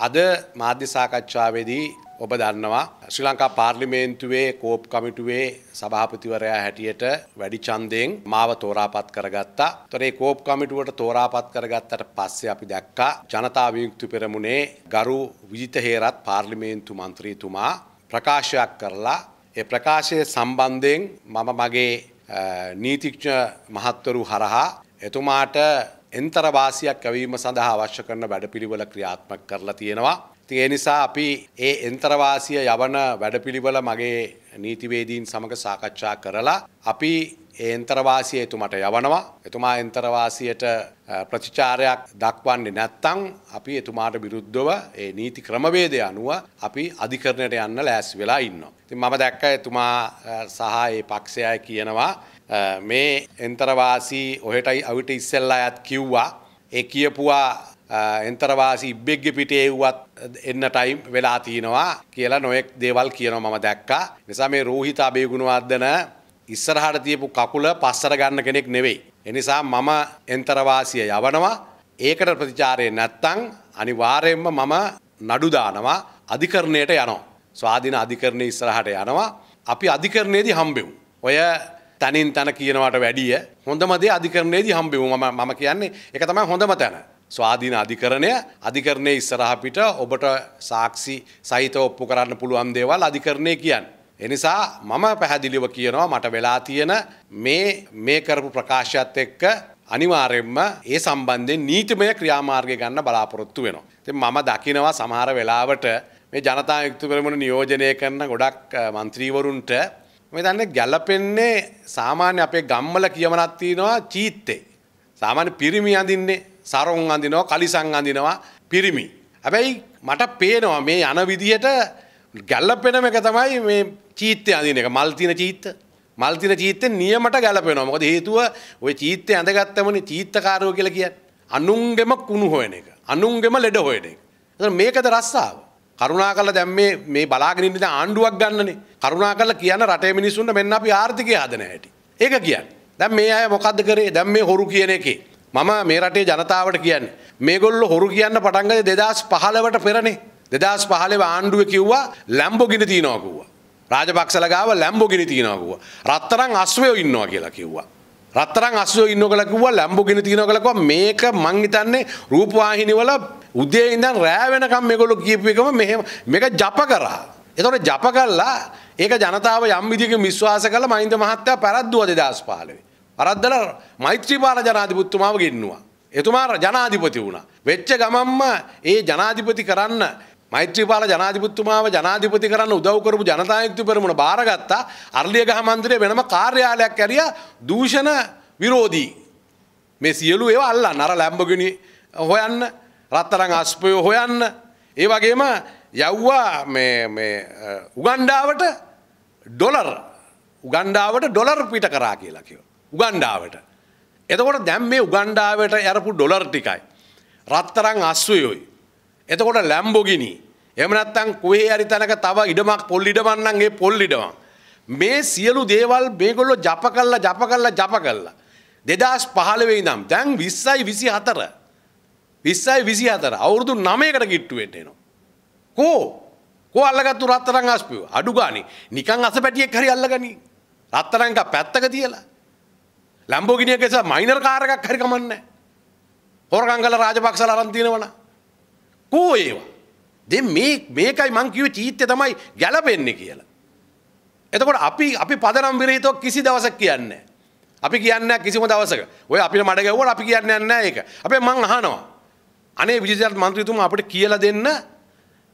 අද මාධ්‍ය සාකච්ඡාවේදී ඔබ දන්නවා ශ්‍රී ලංකා පාර්ලිමේන්තුවේ කෝප් කමිටුවේ සභාපතිවරයා හැටියට වැඩි ඡන්දයෙන් මාව තෝරාපත් කරගත්තා. ඒතර ඒ කෝප් කමිටුවට තෝරාපත් කරගත්තට පස්සේ අපි දැක්කා ජනතා විමුක්ති පෙරමුණේ ගරු විජිත හේරත් පාර්ලිමේන්තු මන්ත්‍රීතුමා ප්‍රකාශයක් කරලා ඒ ප්‍රකාශය සම්බන්ධයෙන් මම මගේ නීතිඥ මහත්වරු හරහා එතුමාට එන්තරවාසියක් ඇවීම සඳහා අවශ්‍ය කරන වැඩපිළිවෙල ක්‍රියාත්මක කරලා තියෙනවා. ඒ නිසා අපි ඒ එන්තරවාසිය යවන වැඩපිළිවෙල මගේ නීතිවේදීන් සමඟ සාකච්ඡා කරලා අපි ඒ එන්තරවාසිය එතුමට යවනවා. එතුමා එන්තරවාසියට ප්‍රතිචාරයක් දක්වන්නේ නැත්තං අපි එතුමාට විරුද්ධව ඒ නීති ක්‍රමවේදය අනුව අපි අධිකරණයට යන්න ලෑස් වෙලා ඉන්න. තින් මම දැක්ක එතුමා සහ ඒ පක්ෂයයි කියනවා මේ එන්තරවාසී ඔහෙටයි අවිට ඉස්සෙල්ලා ඇත් කිව්වා ඒ කියපුවා එන්තරවාසි ඉබ්බෙක්ගෙ පිටේ වුවත් එන්න ටයිම් වෙලා තියෙනවා කියලා නොයෙක් දේවල් කියනවා මම දැක්කා. නිසා මේ රෝහිත අබේගුණවර්ධන ඉස්සරහට තියපු කකුල පස්සර ගන්න කෙනෙක් නෙවෙයි. එනිසා මම එන්තරවාසිය යවනවා. ඒකට ප්‍රතිචාරය නැත්තං අනිවාර්යෙන්ම මම නඩු දානවා අධිකරණයට යනවා. ස්වාධීන අධිකරණය ඉස්සරහට යනවා. අපි අධිකරණයේදී හම්බෙමු. ඔය තැනින් තැන කියනවට වැඩිය හොඳම දේ අධිකරණයේදී හම්බෙමු මම මම කියන්නේ ඒක තමයි හොඳම තැන. ස්වාධීන අධිකරණය අධිකරණයේ ඉස්සරහ පිට ඔබට සාක්ෂි සහිතව ඔප්පු කරන්න පුළුවන් දේවල් අධිකරණය කියන්නේ. එනිසා මම පැහැදිලිව කියනවා මට වෙලා තියෙන මේ මේ කරපු ප්‍රකාශයත් එක්ක අනිවාර්යෙන්ම ඒ සම්බන්ධයෙන් නීතිමය ක්‍රියාමාර්ගය ගන්න බලාපොරොත්තු වෙනවා. ඉතින් මම දකිනවා සමහර වෙලාවට මේ ජනතා යුක්ත පෙරමුණ නියෝජනය කරන ගොඩක් මන්ත්‍රීවරුන්ට මේ දන්නේ ගැලපෙන්නේ සාමාන්‍ය අපේ ගම්වල කියමනක් තියෙනවා චීත්තේ. සාමාන්‍ය පිරිමි අඳින්නේ සරොන් අඳිනවා කලිසම් අඳිනවා පිරිමි. හැබැයි මට පේනවා මේ යන විදිහට ගැලපෙනම එක තමයි මේ චීත්තේ අඳින එක මල් තින චීත්ත. මල් තින චීත්තෙන් නියමට ගැලපෙනවා. මොකද හේතුව ওই චීත්තේ ඇඳගත්තමනේ චීත්තකාරයෝ කියලා කියන්නේ. අනුන්ගෙම කුණු හොයන එක. අනුන්ගෙම ලෙඩ හොයන එක. මේකද රස්සාව. කරුණා කල දැම් මේ බලාගෙනන්න ආණ්ඩුවක් ගන්නනේ කරුණා කල කියන්න රටේ මිනිසුන්ට මෙන්න අපි ආර්ථිකය හදන හැටි. ඒක කියන්න. දැම් මේ අය මොකක්ද කරේ දැම් මේ හොරු කියන එකේ. මම මේ රටේ ජනතාවට කියන්න. මේගොල්ල හොරු කියන්න පටන්ගද දෙදස් පහලවට පෙරනේ. දෙදස් පහලව ආණ්ඩුව කිව්වා ලැම්බොගෙන තියනවකුවා. රාජපක්ෂල ගාව ලැම්බොගෙන තියනවකුව. රත්තරං අස්වයෝ ඉන්නවා කියලා කිව්වා. රත්තරං අස්වයෝ ඉන්න කල කිව්වා ලැම්බොගෙන තියන කලකව මේක මං හිතන්නේ රූපවාහිනිවල උදේ ඉඳන් රෑ වෙනකම් මේගොල්ලෝ කියපු එකම මෙහෙම මේක ජප කරා. එතකොට ජප කළා ඒක ජනතාව යම් විදිහකින් විශ්වාස කළා මහින්ද මහත්තයා පෙරද්දුව 2015. පරද්දලා මෛත්‍රීපාල ජනාධිපතිතුමාව ගෙන්නුවා. එතුමා ජනාධිපති වුණා. වෙච්ච ගමම්ම ඒ ජනාධිපති කරන්න මෛත්‍රීපාල ජනාධිපතිතුමාව ජනාධිපති කරන්න උදව් කරපු ජනතායුක්ති පෙරමුණ බාරගත්තා අර්ලියගහ මන්දිරේ වෙනම කාර්යාලයක් ඇරියා දූෂණ විරෝධී. මේ සියලු ඒවා අල්ලන්න අර ලැම්බගිනි හොයන්න රත්තරං අස්පයෝ හොයන්න ඒ වගේම යව්වා උගන්ඩාවට ඩොලර් උගන්ඩාවට ඩොලර් පිට කරා කියලා කිව. උගන්ඩාවට. එතකොට දැම් මේ උගන්ඩාවට ඇරපු ඩොලර් ටිකයි. රත්තරං අස්වයෝයි. එතකොට ලැම්බොගිනි. එමනත්තං කොහේ අරි තැනක තව ඉඩමක් පොල්ලිඩමන්නන්ගේ පොල්ලිඩවන්. මේ සියලු දේවල් මේගොල්ලො ජප කල්ලා ජප කල්ලා ජප කල්ලා. දෙදස් පහළවෙයි නම් දැන් විස්සයි විසි හතර. විස්සයි විසි අතර අවුරුදු නමයකට ගිට්ටුවෙන්ට එනවා. කෝ කෝ අල්ලගත්තු රත්තරං අස්පිව අඩු ගානි නිකං අස පැටියෙක් හරි අල්ලගනි රත්තරංක පැත්තක තියලා. ලම්බෝගිනියකෙස මයිනර් කාරකක් හරි කමන්න. හොරකංගල රාජපක්ෂල අරන්තිනවන. කෝ ඒවා. දෙ මේ මේකයි මංකිව චීත්‍ය තමයි ගැලපෙන්නේ කියලා. එතකොට අපි අපි පදනම් විරහිතෝ කිසි දවසක් කියන්නේ. අපි කියන්න කිසිම දවසක ඔය අපිට මඩ ගැව්වට අපි කියන්න යන්න ඒක අපේ මං අහනවා අනේ විජිතත් මන්ත්‍රීතුමා අපිට කියලා දෙන්න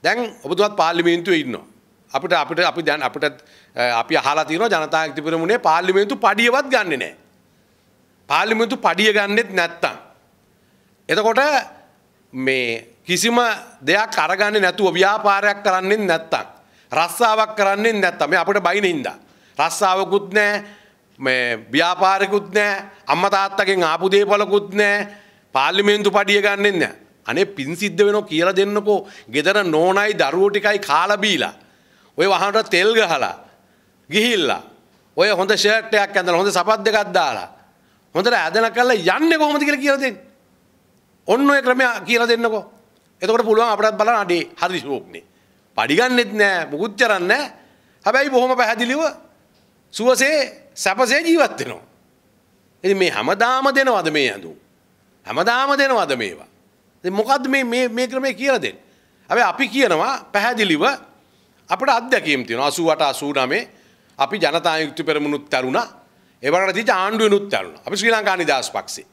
දැන් ඔබතුමත් පාර්ලිමේන්තුවේ ඉන්නවා. අපිට අපිට අපි දැන් අපිට අපි අහලා තියෙනවා ජනතා ශක්ති පෙරමුණේ පාර්ලිමේන්තු පඩියවත් ගන්නෙ නැහැ. පාර්ලිමේන්තු පඩිය ගන්නෙත් නැත්තම්. එතකොට මේ කිසිම දෙයක් අරගන්නේ නැතුව ව්‍යාපාරයක් කරන්නේ නැත්තම්. රස්සාවක් කරන්නේ නැත්තම් මේ අපිට බයින හින්දා. රස්සාවකුත් නැහැ මේ ව්‍යාපාරිකුත් නැහැ අම්මා තාත්තගෙන් ආපු දේපලකුත් නැහැ පාර්ලිමේන්තු පඩිය ගන්නෙත් නැහැ. අනේ පින් සිද්ධ වෙනෝ කියලා දෙන්නකෝ ගෙදර නෝනයි දරුවෝ ටිකයි කාලා බීලා ඔය වහනට තෙල් ගහලා ගිහිල්ලා ඔය හොඳ ෂර්ට් එකක් ඇඳලා හොඳ සපත් දෙකක් දාලා හොඳට ඇදලා කරලා යන්නේ කොහොමද කියලා කියලා දෙන්න. ඔන්න ඔය ක්‍රමය කියලා දෙන්නකෝ. එතකොට පුළුවන් අපටත් බලන්න අඩේ හරි ශෝක්නේ. පඩිගන්නෙත් නෑ මුකුත් කරන්න හැබැයි බොහොම පැහැදිලිව සුවසේ සැපසේ ජීවත් වෙනවා. ඉතින් මේ හැමදාම දෙනවද මේ ඇඳුම්? හැමදාම දෙනවද මේවා? ඉතින් මොකද්ද මේ මේ මේ ක්‍රමේ කියලා දෙන්නේ? හැබැයි අපි කියනවා පැහැදිලිව අපිට අත්දැකීම් තියෙනවා 88 89 අපි ජනතා යුක්ති පෙරමුණුත් තරුණා ඒ වගේම තිච්ච ආණ්ඩුවෙනුත් තරුණා අපි ශ්‍රී ලංකා නිදහස් පක්ෂේ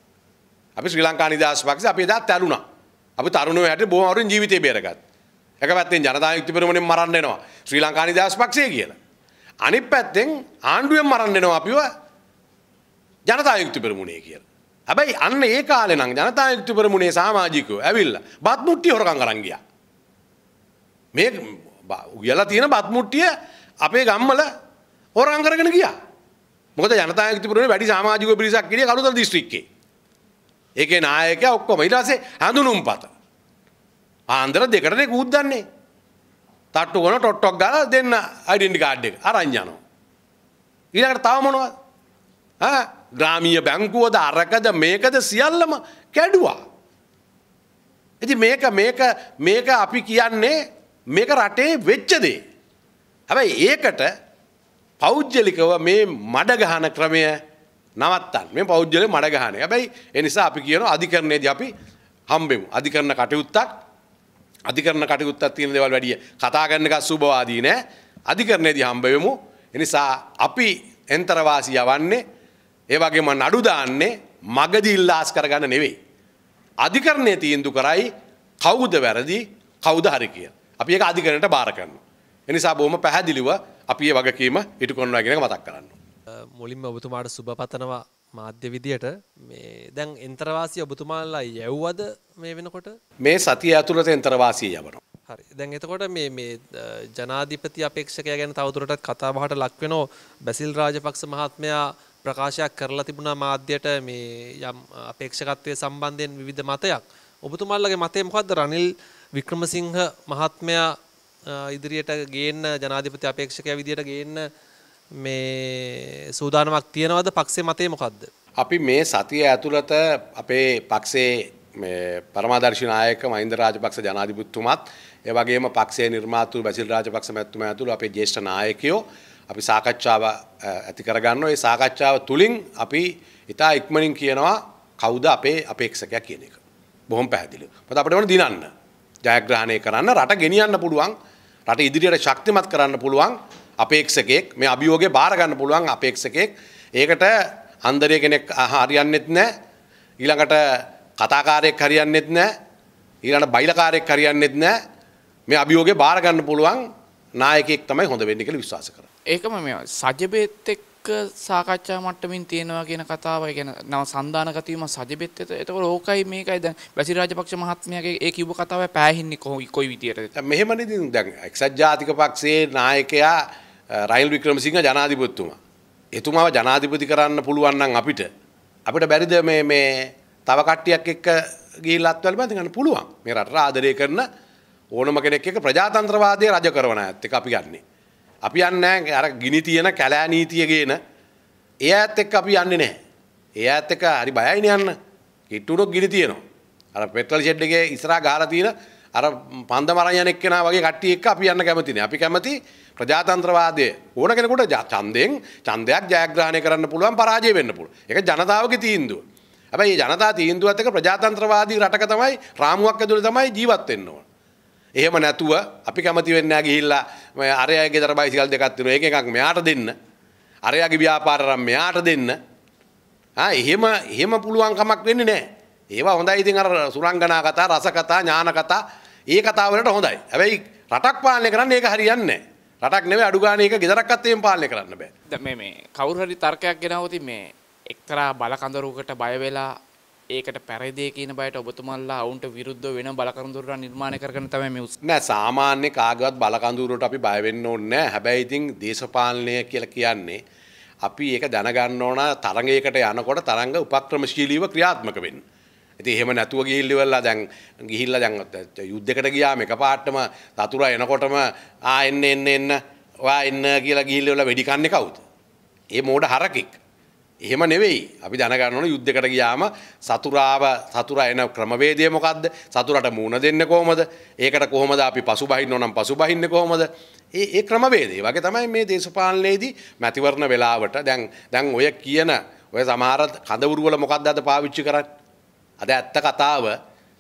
අපි ශ්‍රී ලංකා නිදහස් පක්ෂේ අපි එදා තරුණා. අපි තරුණයෝ හැටියට බොහොම අවුරුන් ජීවිතේ බේරගත්තා. එක පැත්තෙන් ජනතා යුක්ති පෙරමුණෙන් මරන්න එනවා. ශ්‍රී ලංකා නිදහස් පක්ෂය කියලා. අනිත් පැත්තෙන් ආණ්ඩුවෙන් මරන්න එනවා අපිව ජනතා යුක්ති පෙරමුණේ කියලා. හැබැයි අන්න ඒ කාලේ නම් ජනතා යුක්ති පෙරමුණේ සමාජිකයෝ ඇවිල්ලා බත් මුට්ටිය හොරකම් කරන් ගියා. මේ උයලා තියෙන බත් මුට්ටිය අපේ ගම්වල හොරන් කරගෙන ගියා. මොකද ජනතා යුක්තිපුරේ වැඩි සමාජික පිරිසක් ඉන්නේ කළුතර දිස්ත්‍රික්කේ. ඒකේ නායකයා ඔක්කොම ඊට පස්සේ හඳුනුම්පත. ආන්දර දෙකටනේ කූද්දන්නේ. තට්ටු කරන ටොට්ටොක් ගාලා දෙන්න ඩෙන්ටි කාඩ් එක අරන් යනවා. ඊළඟට තව මොනවද? ආ ග්‍රාමීය බැංකුවද අරකද මේකද සියල්ලම කැඩුවා. ඉතින් මේක මේක මේක අපි කියන්නේ මේක රටේ වෙච්ච දේ. හැබැයි ඒකට පෞද්ගලිකව මේ මඩ ගහන ක්‍රමය නවත්තන්න මේ පෞද්ගලික මඩ ගහන. හැබැයි ඒ නිසා අපි කියනවා අධිකරණයේදී අපි හම්බෙමු. අධිකරණ කටයුත්තක් අධිකරණ කටයුත්තක් තියෙන දේවල් වැඩිය කතා කරන එක සුබවාදී නෑ. අධිකරණයේදී හම්බෙමු. ඒ නිසා අපි එන්තරවාසී යවන්නේ ඒ වගේම නඩු දාන්නේ මගදී ඉල්ලාස් කරගන්න නෙවෙයි. අධිකරණයේ තීන්දුව කරයි කවුද වැරදි කවුද හරි කියලා. අපි ඒක අධිකරණයට බාර කරනවා. එනිසා බොහොම පැහැදිලිව අපි ඒ වගකීම ඉටු කරනවා කියන එක මතක් කරන්න. මුලින්ම ඔබතුමාට සුබ පතනවා මාධ්‍ය විදියට මේ දැන් එන්තරවාසී ඔබතුමාලා යැව්වද මේ වෙනකොට මේ සතිය ඇතුළත එන්තරවාසී යවනවා. හරි දැන් එතකොට මේ මේ ජනාධිපති අපේක්ෂකයා ගැන තවදුරටත් කතා බහට ලක් වෙනෝ බැසිල් රාජපක්ෂ මහත්මයා ප්‍රකාශයක් කරලා තිබුණා මාධ්‍යයට මේ යම් අපේක්ෂකත්වයේ සම්බන්ධයෙන් විවිධ මතයක්. ඔබතුමාලගේ මතය මොකද්ද රනිල් වික්‍රමසිංහ මහත්මයා ඉදිරියට ගේන්න ජනාධිපති අපේක්ෂකයා විදියට ගේන්න මේ සූදානමක් තියනවද පක්ෂේ මතය මොකක්ද. අපි මේ සතිය ඇතුළත අපේ පක්ෂේ පරමාදර්ශි නායක මහින්ද රාජපක්ෂ ජනාධිපතිතුමත් ඒ වගේම පක්ෂයේ නිර්මාතෘ බැසිල් රාජපක්ෂ මැතිතුමා ඇතුළු අපේ ජ්‍යෙෂ්ඨ නායකයෝ අපි සාකච්ඡාව ඇති කරගන්නවා. ඒ සාකච්ඡාව තුලින් අපි ඉතා ඉක්මනින් කියනවා කවුද අපේ අපේක්ෂකයා කියන එක. බොහොම පැහැදිලිව. මොකද අපිට ඕන දිනන්න. ජයග්‍රහණය කරන්න රට ගෙනියන්න පුළුවන් රට ඉදිරියට ශක්තිමත් කරන්න පුළුවන් අපේක්ෂකයෙක් මේ අභියෝගේ බාර ගන්න පුළුවන් අපේක්ෂකයෙක් ඒකට අන්දරය කෙනෙක් හරියන්නෙත් නැහැ ඊළඟට කතාකාරයෙක් හරියන්නෙත් නැහැ ඊළඟට බයිලකාරයෙක් හරියන්නෙත් නැහැ මේ අභියෝගේ බාර ගන්න පුළුවන් නායකයෙක් තමයි හොඳ වෙන්නේ කියලා විශ්වාස කරනවා. ඒකම මේ සජබේත් එක්ක සාකච්ඡා මට්ටමින් තියෙනවා කියන කතාව. ගැන නව සන්ධානගත වීම සජබෙත්. එතකොට ඕකයි මේකයි. දැන් බැසි රාජපක්ෂ මහත්මයාගේ ඒ කිව්ව කතාව පෑහින්නේ කොයි කොයි විදියටද මෙහෙමනේ ඉතින් දැන් එක්සත් ජාතික පක්ෂයේ නායකයා රයිල් වික්‍රමසිංහ ජනාධිපතිතුමා. එතුමාව ජනාධිපති කරන්න පුළුවන් නම් අපිට. අපිට බැරිද මේ මේ තව කට්ටියක් එක්ක ගිහිල්ලා අත්වල බඳ ගන්න පුළුවන්? මේ රට ආදරය කරන ඕනම කෙනෙක් එක්ක ප්‍රජාතන්ත්‍රවාදය රජ කරන ඇත්ත එක අපි ගන්නේ. අපි යන්නේ අර ගිනි තියෙන කැලෑ නීතිය ගේන ඒ ඈත් එක්ක අපි යන්නේ නැහැ. ඒ ඈත් එක්ක හරි බයයිනේ යන්න. කිට්ටුනොක් ගිනි තියෙනවා. අර පෙට්‍රල් ෂෙඩ් එකේ ඉස්සරහා ගහලා තියෙන අර පන්ද මරන් යන එක්කෙනා වගේ කට්ටිය එක්ක අපි යන්න කැමති නෑ. අපි කැමති ප්‍රජාතන්ත්‍රවාදය ඕන කෙනෙකුට ඡන්දයෙන් ඡන්දයක් ජයග්‍රහණය කරන්න පුළුවන් පරාජය වෙන්න පුළුවන්. ඒක ජනතාවගේ තීන්දුව. හැබැයි මේ ජනතා තීන්දුවත් එක්ක ප්‍රජාතන්ත්‍රවාදී රටක තමයි රාමුවක් ඇතුළේ තමයි ජීවත් වෙන්න ඕන. එහෙම නැතුව අපි කැමති වෙන්නේ නැහැ ගිහිල්ලා අරයාගේ ගෙදර බයිසිකල් දෙකක් තියෙනවා. ඒක එකක් මෙයාට දෙන්න. අරයාගේ ව්‍යාපාර රම් මෙයාට දෙන්න. ආ එහෙම එහෙම පුළුවන් කමක් වෙන්නේ නැහැ. ඒවා හොඳයි ඉතින් අර සුරංගනා කතා, රස කතා, ඥාන කතා ඒ කතා වලට හොඳයි. හැබැයි රටක් පාලනය කරන්න ඒක හරියන්නේ නැහැ. රටක් නෙවෙයි අඩු ගානේ ඒක ගෙදරක්වත් එහෙම පාලනය කරන්න බෑ. දැන් මේ මේ කවුරු හරි තර්කයක් ගෙනවොත් මේ එක්තරා බලකඳරුවකට බය වෙලා ඒකට පැරදිය කියන බයට ඔබතුමල්ලා ඔවුන්ට විරුද්ධ වෙන බලකඳුරට නිර්මාණය කරන තමයි මේ උස්. නෑ සාමාන්‍ය කාගවත් බලකඳුරට අපි බය වෙන්න ඕනේ නෑ. හැබැයි ඉතින් දේශපාලනය කියලා කියන්නේ අපි ඒක දැනගන්න ඕන තරඟයකට යනකොට තරඟ උපක්‍රමශීලීව ක්‍රියාත්මක වෙන්න. ඉතින් එහෙම නැතුව ගිහිල්ලිවලා දැන් ගිහිල්ලා දැන් යුද්ධයකට ගියාම එකපාරටම තතුරා එනකොටම ආ එන්න එන්න එන්න ඔයා එන්න කියලා ගිහිල්ලිවලා වෙඩි කන්නේ කවුද? ඒ මෝඩ හරකෙක්. එහෙම නෙවෙයි. අපි දැනගන්නවන යුද්ධකට ගියාම සතුරාව සතුර එන ක්‍රමවේදය මොකක්ද සතුරට මූුණ දෙන්න කොහොමද? ඒකට කොහොමද අපි පසු බහින්න නම් පසු බහින්න කොහොමද? ඒ ඒ ක්‍රමවේදේ වගේ තමයි මේ දේශපාලනයේදී මැතිවරණ වෙලාවට දැන් දැන් ඔය කියන ඔය සමහර කඳවුරුවල මොකක්ද අද පාවිච්චි කරන්නේ? අද ඇත්ත කතාව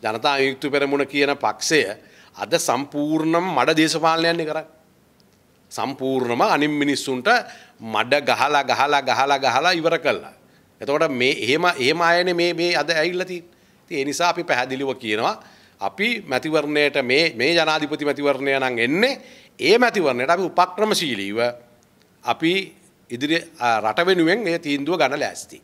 ජනතා යුක්තු පෙරමුණ කියන පක්ෂය අද සම්පූර්ණම් මඩ දේශපාලනයන්නේ කරන්නේ. සම්පූර්ණම අනිම් මිනිස්සුන්ට මඩ ගහලා ගහලා ගහලා ගහලා ඉවර කල්ලා. එතකොට මේ එහෙම එහෙම අයන මේ මේ අද ඇයිල්ලති ඒ නිසා අපි පැහැදිලිව කියනවා අපි මැතිවරණයට මේ මේ ජනාධිපති මැතිවරණය නම් එන්නේ ඒ මැතිවරණයට අපි උපක්‍රමශීලීව අපි ඉදිරි රට වෙනුවෙන් ඒ තීන්දුව ගන්න ලෑස්ති.